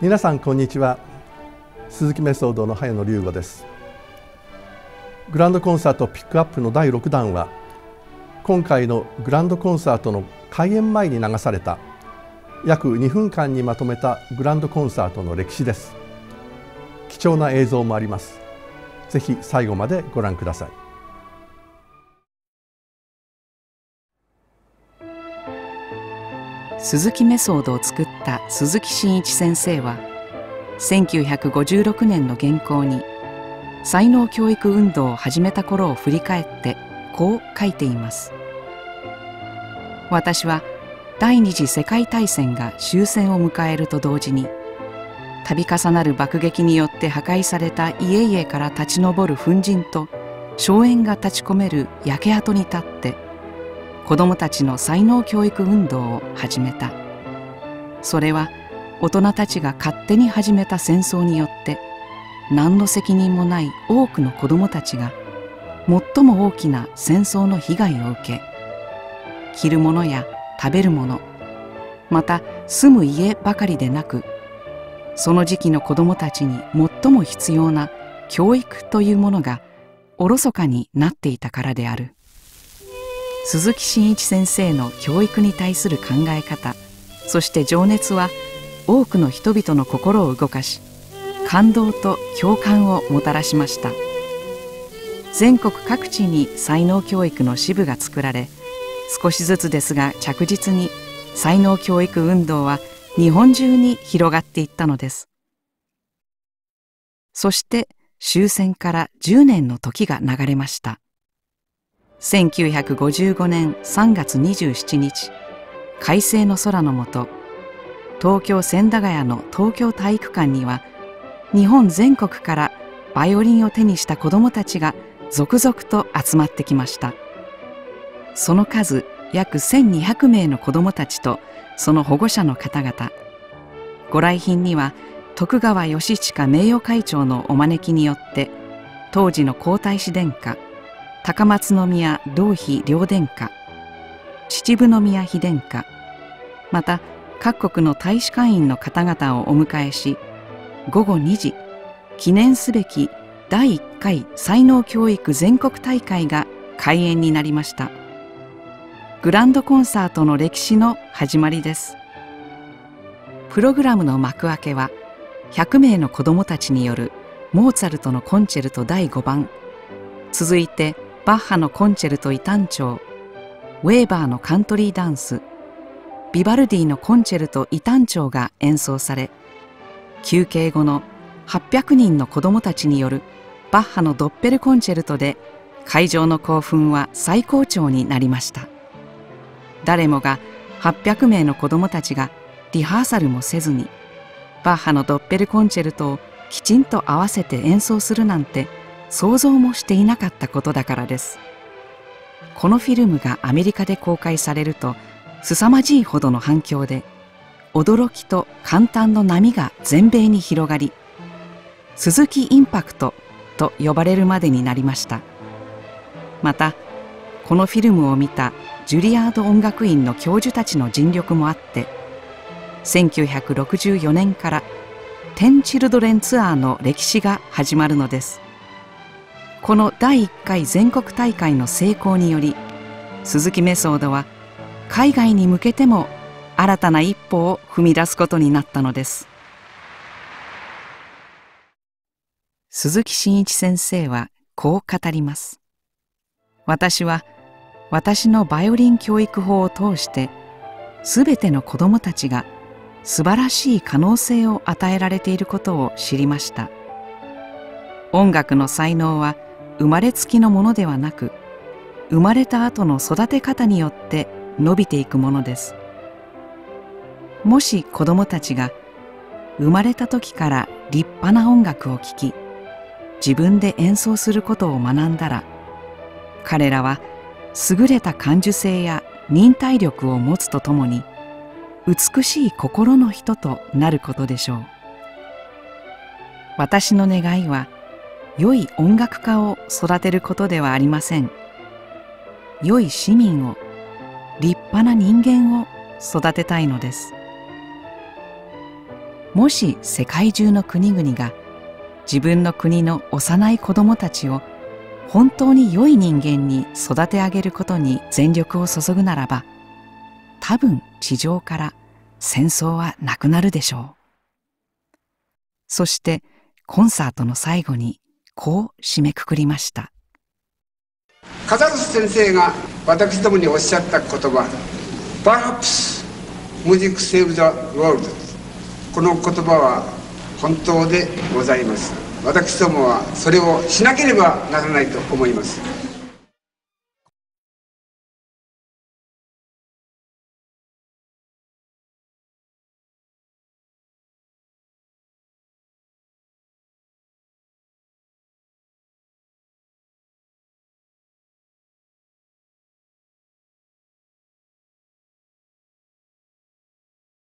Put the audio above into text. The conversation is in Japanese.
皆さんこんにちは。鈴木メソードの早野龍吾です。グランドコンサートピックアップの第6弾は今回のグランドコンサートの開演前に流された約2分間にまとめたグランドコンサートの歴史です。貴重な映像もあります。ぜひ最後までご覧ください。鈴木メソードを作った鈴木真一先生は1956年の原稿に才能教育運動を始めた頃を振り返ってこう書いています。私は第二次世界大戦が終戦を迎えると同時に度重なる爆撃によって破壊された家々から立ち上る粉塵と荘園が立ち込める焼け跡に立って子どもたちの才能教育運動を始めた。それは大人たちが勝手に始めた戦争によって何の責任もない多くの子どもたちが最も大きな戦争の被害を受け着るものや食べるものまた住む家ばかりでなくその時期の子どもたちに最も必要な教育というものがおろそかになっていたからである。鈴木真一先生の教育に対する考え方そして情熱は多くの人々の心を動かし感動と共感をもたらしました。全国各地に才能教育の支部が作られ少しずつですが着実に才能教育運動は日本中に広がっていったのです。そして終戦から10年の時が流れました。1955年3月27日快晴の空の下東京千駄ヶ谷の東京体育館には日本全国からバイオリンを手にした子どもたちが続々と集まってきました。その数約1200名の子どもたちとその保護者の方々。ご来賓には徳川義親名誉会長のお招きによって当時の皇太子殿下高松宮同妃両殿下秩父宮妃殿下また各国の大使館員の方々をお迎えし午後2時記念すべき第1回才能教育全国大会が開演になりました。グランドコンサートの歴史の始まりです。プログラムの幕開けは100名の子どもたちによるモーツァルトのコンチェルト第5番。続いてバッハのコンチェルト異端調ウェーバーのカントリーダンスビバルディのコンチェルト異端調が演奏され休憩後の800人の子どもたちによるバッハのドッペルコンチェルトで会場の興奮は最高潮になりました。誰もが800名の子どもたちがリハーサルもせずにバッハのドッペルコンチェルトをきちんと合わせて演奏するなんて想像もしていなかったことだからです。このフィルムがアメリカで公開されると凄まじいほどの反響で驚きと簡単の波が全米に広がり鈴木インパクトと呼ばれるまでになりました。またこのフィルムを見たジュリアード音楽院の教授たちの尽力もあって1964年からテン・チルドレンツアーの歴史が始まるのです。この第1回全国大会の成功により鈴木メソードは海外に向けても新たな一歩を踏み出すことになったのです。鈴木真一先生はこう語ります。私は私のバイオリン教育法を通してすべての子どもたちが素晴らしい可能性を与えられていることを知りました。音楽の才能は生まれつきのものではなく生まれた後の育て方によって伸びていくものです。もし子どもたちが生まれた時から立派な音楽を聴き自分で演奏することを学んだら彼らは優れた感受性や忍耐力を持つとともに美しい心の人となることでしょう。私の願いは良い音楽家を育てることではありません。良い市民を立派な人間を育てたいのです。もし世界中の国々が自分の国の幼い子供たちを本当に良い人間に育て上げることに全力を注ぐならば多分地上から戦争はなくなるでしょう。そしてコンサートの最後にこう締めくくりました。カザルス先生が私どもにおっしゃった言葉 Perhaps music save the world この言葉は本当でございます。私どもはそれをしなければならないと思います。